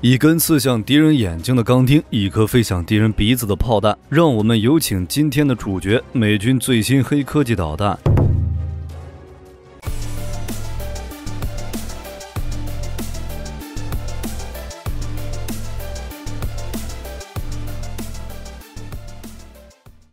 一根刺向敌人眼睛的钢钉，一颗飞向敌人鼻子的炮弹。让我们有请今天的主角——美军最新黑科技导弹。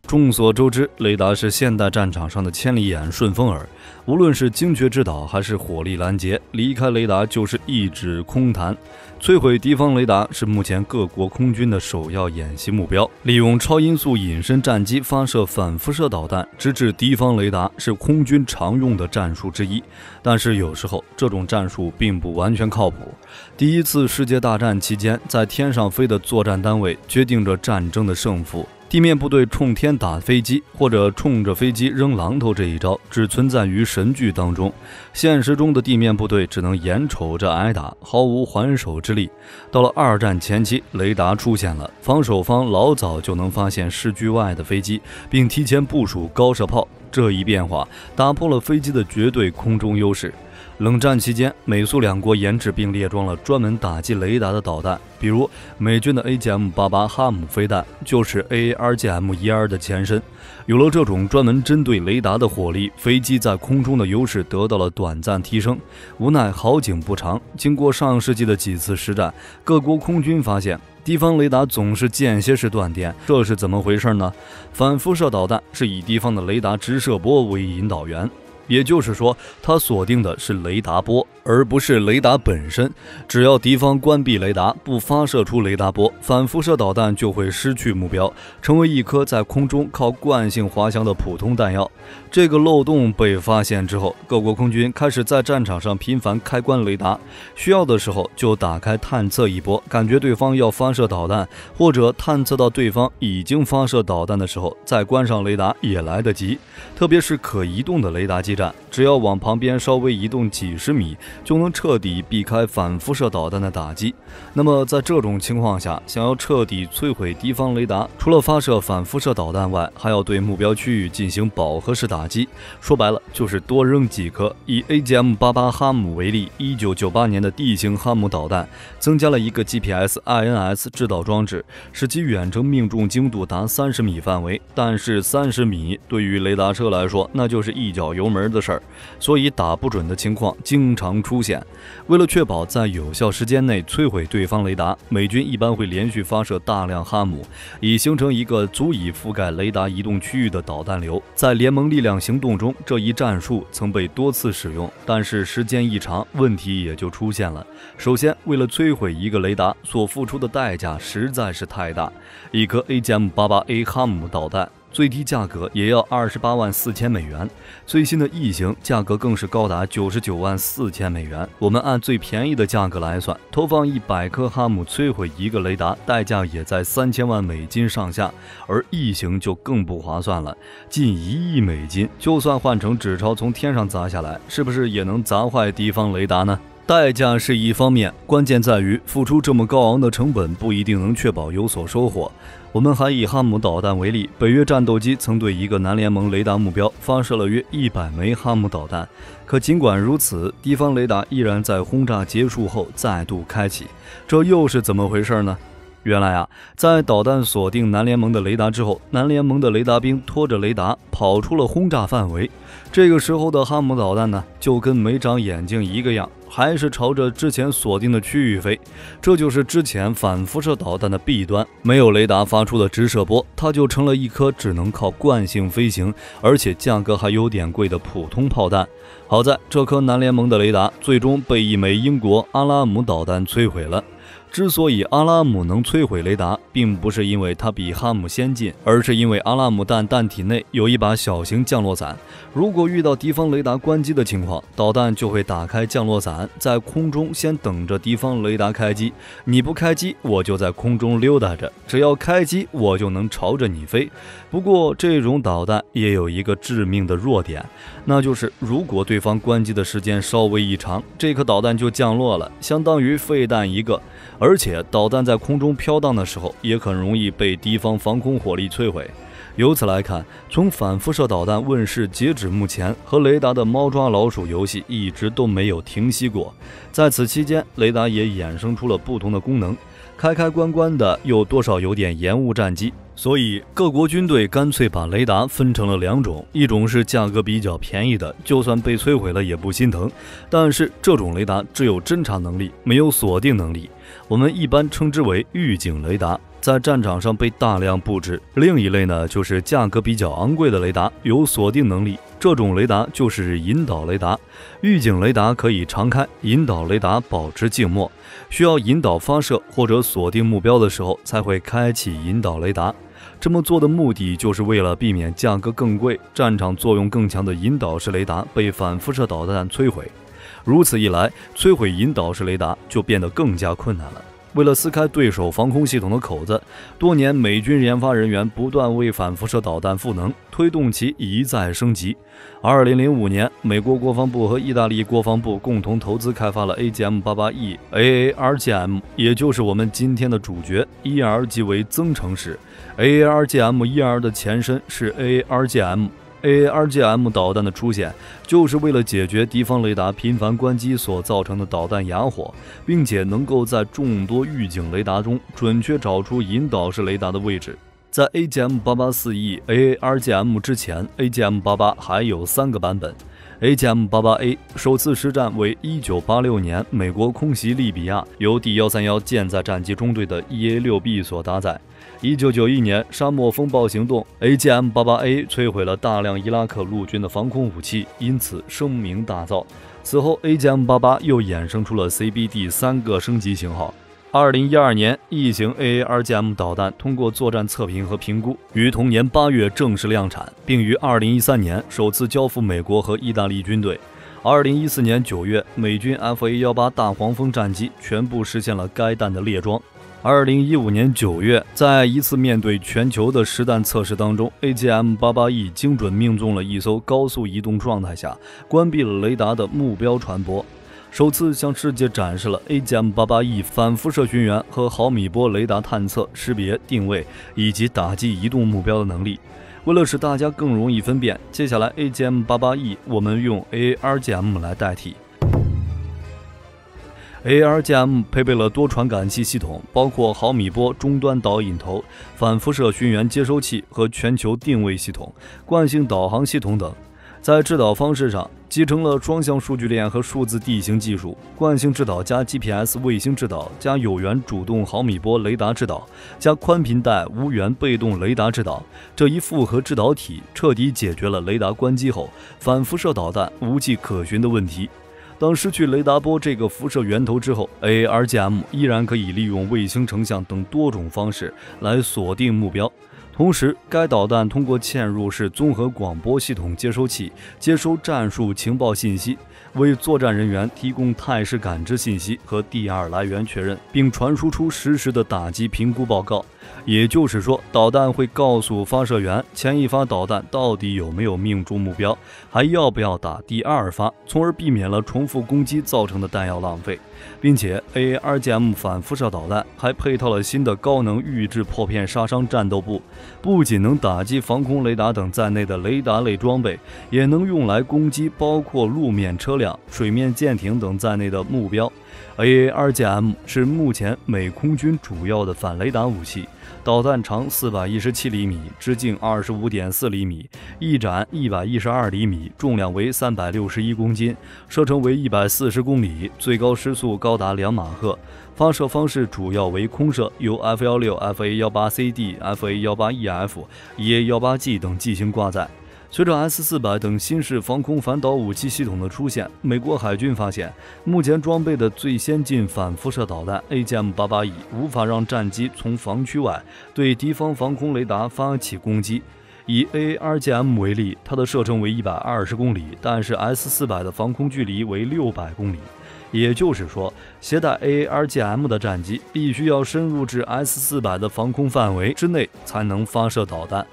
众所周知，雷达是现代战场上的千里眼、顺风耳。无论是精确制导还是火力拦截，离开雷达就是一纸空谈。摧毁敌方雷达是目前各国空军的首要演习目标。利用超音速隐身战机发射反辐射导弹直指敌方雷达是空军常用的战术之一。但是有时候这种战术并不完全靠谱。第一次世界大战期间，在天上飞的作战单位决定着战争的胜负。地面部队冲天打飞机，或者冲着飞机扔榔头，这一招只存在于神剧当中。现实中的地面部队只能眼瞅着挨打，毫无还手之力。到了二战前期，雷达出现了，防守方老早就能发现视距外的飞机，并提前部署高射炮。这一变化打破了飞机的绝对空中优势。冷战期间，美苏两国研制并列装了专门打击雷达的导弹，比如美军的 AGM-88 哈姆飞弹就是 AARGM-12 的前身。有了这种专门针对雷达的火力，飞机在空中的优势得到了短暂提升。无奈好景不长，经过上世纪的几次实战，各国空军发现敌方雷达总是间歇式断电，这是怎么回事呢？反辐射导弹是以敌方的雷达直射波为引导源。也就是说，它锁定的是雷达波，而不是雷达本身。只要敌方关闭雷达，不发射出雷达波，反辐射导弹就会失去目标，成为一颗在空中靠惯性滑翔的普通弹药。这个漏洞被发现之后，各国空军开始在战场上频繁开关雷达，需要的时候就打开探测一波，感觉对方要发射导弹，或者探测到对方已经发射导弹的时候，再关上雷达也来得及。特别是可移动的雷达机。战，只要往旁边稍微移动几十米，就能彻底避开反辐射导弹的打击。那么在这种情况下，想要彻底摧毁敌方雷达，除了发射反辐射导弹外，还要对目标区域进行饱和式打击。说白了，就是多扔几颗。以 AGM-88 哈姆为例，1998年的地形哈姆导弹增加了一个 GPS-INS 制导装置，使其远程命中精度达30米范围。但是30米对于雷达车来说，那就是一脚油门。的事儿，所以打不准的情况经常出现。为了确保在有效时间内摧毁对方雷达，美军一般会连续发射大量哈姆，以形成一个足以覆盖雷达移动区域的导弹流。在联盟力量行动中，这一战术曾被多次使用，但是时间一长，问题也就出现了。首先，为了摧毁一个雷达，所付出的代价实在是太大。一颗 AGM-88A 哈姆导弹。最低价格也要二十八万四千美元，最新的异形价格更是高达九十九万四千美元。我们按最便宜的价格来算，投放一百颗哈姆摧毁一个雷达，代价也在三千万美金上下。而异形就更不划算了，近一亿美金，就算换成纸钞从天上砸下来，是不是也能砸坏敌方雷达呢？代价是一方面，关键在于付出这么高昂的成本不一定能确保有所收获。我们还以哈姆导弹为例，北约战斗机曾对一个南联盟雷达目标发射了约一百枚哈姆导弹，可尽管如此，敌方雷达依然在轰炸结束后再度开启，这又是怎么回事呢？原来啊，在导弹锁定南联盟的雷达之后，南联盟的雷达兵拖着雷达跑出了轰炸范围。这个时候的哈姆导弹呢，就跟没长眼睛一个样，还是朝着之前锁定的区域飞。这就是之前反辐射导弹的弊端：没有雷达发出的直射波，它就成了一颗只能靠惯性飞行，而且价格还有点贵的普通炮弹。好在这颗南联盟的雷达最终被一枚英国阿拉姆导弹摧毁了。之所以阿拉姆能摧毁雷达，并不是因为它比哈姆先进，而是因为阿拉姆弹弹体内有一把小型降落伞。如果遇到敌方雷达关机的情况，导弹就会打开降落伞，在空中先等着敌方雷达开机。你不开机，我就在空中溜达着；只要开机，我就能朝着你飞。不过，这种导弹也有一个致命的弱点，那就是如果对方关机的时间稍微一长，这颗导弹就降落了，相当于废弹一个。而且导弹在空中飘荡的时候，也很容易被敌方防空火力摧毁。由此来看，从反辐射导弹问世截止目前，和雷达的猫抓老鼠游戏一直都没有停息过。在此期间，雷达也衍生出了不同的功能，开开关关的，又多少有点延误战机。所以，各国军队干脆把雷达分成了两种：一种是价格比较便宜的，就算被摧毁了也不心疼；但是这种雷达只有侦察能力，没有锁定能力，我们一般称之为预警雷达。在战场上被大量布置。另一类呢，就是价格比较昂贵的雷达，有锁定能力。这种雷达就是引导雷达。预警雷达可以常开，引导雷达保持静默，需要引导发射或者锁定目标的时候才会开启引导雷达。这么做的目的就是为了避免价格更贵、战场作用更强的引导式雷达被反辐射导弹摧毁。如此一来，摧毁引导式雷达就变得更加困难了。为了撕开对手防空系统的口子，多年美军研发人员不断为反辐射导弹赋能，推动其一再升级。二零零五年，美国国防部和意大利国防部共同投资开发了 AGM-88E AARGM，也就是我们今天的主角。ER 即为增程式，AARGM-ER 的前身是 AARGM。AARGM 导弹的出现，就是为了解决敌方雷达频繁关机所造成的导弹哑火，并且能够在众多预警雷达中准确找出引导式雷达的位置。在 A G M 八八四 E AARGM 之前，A G M 八八还有三个版本。AGM-88A 首次实战为1986年美国空袭利比亚，由 D-131 舰载战机中队的 EA-6B 所搭载。1991年沙漠风暴行动，AGM-88A 摧毁了大量伊拉克陆军的防空武器，因此声名大噪。此后，AGM-88 又衍生出了 CBD 三个升级型号。二零一二年，异型 AARGM 导弹通过作战测评和评估，于同年八月正式量产，并于二零一三年首次交付美国和意大利军队。二零一四年九月，美军 FA 幺八大黄蜂战机全部实现了该弹的列装。二零一五年九月，在一次面对全球的实弹测试当中，AGM-88E 精准命中了一艘高速移动状态下关闭了雷达的目标船舶。首次向世界展示了 AGM-88E 反辐射巡源和毫米波雷达探测、识别、定位以及打击移动目标的能力。为了使大家更容易分辨，接下来 AGM-88E 我们用 ARGM 来代替。ARGM 配备了多传感器系统，包括毫米波终端导引头、反辐射巡源接收器和全球定位系统、惯性导航系统等。在制导方式上，集成了双向数据链和数字地形技术，惯性制导加 GPS 卫星制导加有源主动毫米波雷达制导加宽频带无源被动雷达制导，这一复合制导体彻底解决了雷达关机后反辐射导弹无迹可寻的问题。当失去雷达波这个辐射源头之后，ARGM 依然可以利用卫星成像等多种方式来锁定目标。同时，该导弹通过嵌入式综合广播系统接收器接收战术情报信息，为作战人员提供态势感知信息和第二来源确认，并传输出实时的打击评估报告。也就是说，导弹会告诉发射员前一发导弹到底有没有命中目标，还要不要打第二发，从而避免了重复攻击造成的弹药浪费。并且，AARGM 反辐射导弹还配套了新的高能预制破片杀伤战斗部，不仅能打击防空雷达等在内的雷达类装备，也能用来攻击包括路面车辆、水面舰艇等在内的目标。AARGM 是目前美空军主要的反雷达武器。导弹长四百一十七厘米，直径二十五点四厘米，翼展一百一十二厘米，重量为三百六十一公斤，射程为一百四十公里，最高时速高达两马赫。发射方式主要为空射，由 F 幺六、FA 幺八 CD、FA 幺八 EF、EA 幺八 G 等机型挂载。随着 S 四百等新式防空反导武器系统的出现，美国海军发现，目前装备的最先进反辐射导弹 AGM-88E 无法让战机从防区外对敌方防空雷达发起攻击。以 ARGM 为例，它的射程为一百二十公里，但是 S 四百的防空距离为六百公里。也就是说，携带 ARGM 的战机必须要深入至 S 四百的防空范围之内，才能发射导弹。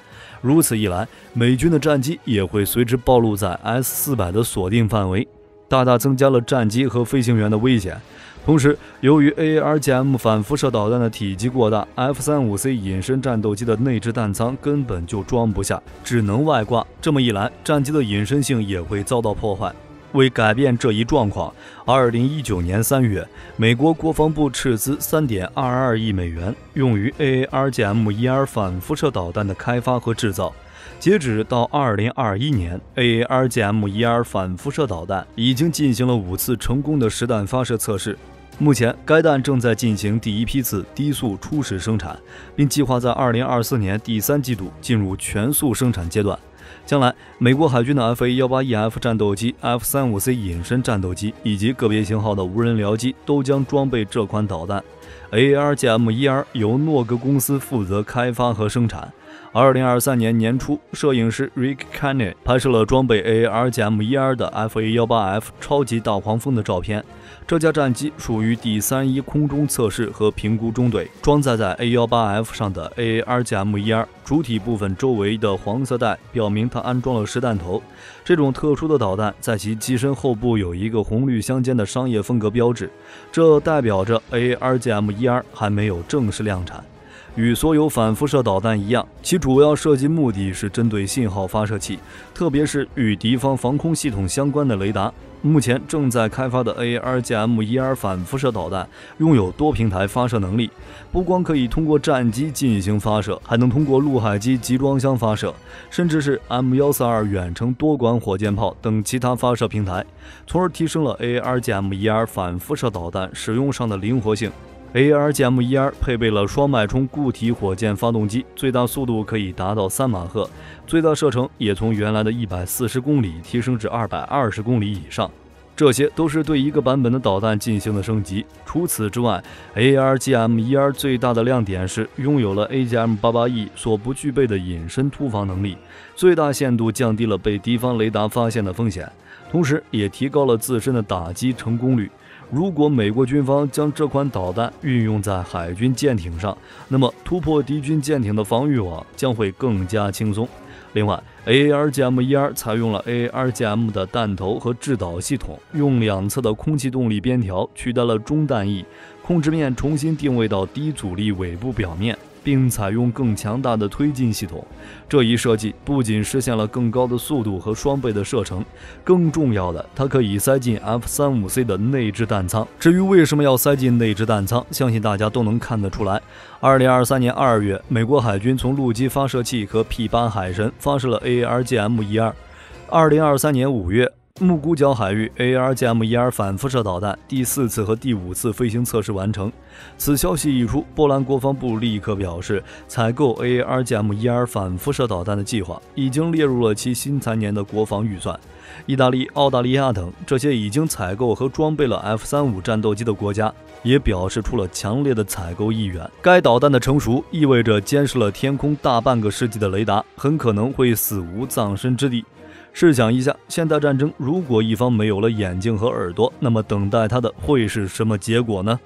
如此一来，美军的战机也会随之暴露在 S 四百的锁定范围。大大增加了战机和飞行员的危险。同时，由于 AARGM 反辐射导弹的体积过大，F 三五 C 隐身战斗机的内置弹仓根本就装不下，只能外挂。这么一来，战机的隐身性也会遭到破坏。为改变这一状况，2019年3月，美国国防部斥资3.22亿美元，用于 AARGMER 反辐射导弹的开发和制造。截止到2021年，AARGMER 反辐射导弹已经进行了五次成功的实弹发射测试。目前，该弹正在进行第一批次低速初始生产，并计划在2024年第三季度进入全速生产阶段。将来，美国海军的 F/A-18E/F 战斗机、F-35C 隐身战斗机以及个别型号的无人僚机都将装备这款导弹。argmer 由诺格公司负责开发和生产。二零二三年年初，摄影师 Rick Canny 拍摄了装备 ARGM1R 的 F/A-18F 超级大黄蜂的照片。这架战机属于第三一空中测试和评估中队。装载在 A-18F 上的 ARGM1R 主体部分周围的黄色带表明它安装了实弹头。这种特殊的导弹在其机身后部有一个红绿相间的商业风格标志，这代表着 AARGM-1R 还没有正式量产。与所有反辐射导弹一样，其主要设计目的是针对信号发射器，特别是与敌方防空系统相关的雷达。目前正在开发的 ARGM-ER 反辐射导弹拥有多平台发射能力，不光可以通过战机进行发射，还能通过陆海机集装箱发射，甚至是 M142 远程多管火箭炮等其他发射平台，从而提升了 ARGM-ER 反辐射导弹使用上的灵活性。AARGM-1R 配备了双脉冲固体火箭发动机，最大速度可以达到三马赫，最大射程也从原来的一百四十公里提升至二百二十公里以上。这些都是对一个版本的导弹进行了升级。除此之外，AARGM-1R 最大的亮点是拥有了 AGM-88E 所不具备的隐身突防能力，最大限度降低了被敌方雷达发现的风险，同时也提高了自身的打击成功率。如果美国军方将这款导弹运用在海军舰艇上，那么突破敌军舰艇的防御网将会更加轻松。另外，AARGM-1R 采用了 AARGM 的弹头和制导系统，用两侧的空气动力边条取代了中弹翼，控制面重新定位到低阻力尾部表面。并采用更强大的推进系统，这一设计不仅实现了更高的速度和双倍的射程，更重要的，它可以塞进 F-35C 的内置弹舱。至于为什么要塞进内置弹舱，相信大家都能看得出来。二零二三年二月，美国海军从陆基发射器和 P-8 海神发射了 ARGM-12。二零二三年五月。木谷角海域 ARGM-ER 反辐射导弹第四次和第五次飞行测试完成。此消息一出，波兰国防部立刻表示，采购 ARGM-ER 反辐射导弹的计划已经列入了其新财年的国防预算。意大利、澳大利亚等这些已经采购和装备了 F-35 战斗机的国家，也表示出了强烈的采购意愿。该导弹的成熟，意味着监视了天空大半个世纪的雷达很可能会死无葬身之地。试想一下，现代战争如果一方没有了眼睛和耳朵，那么等待他的会是什么结果呢？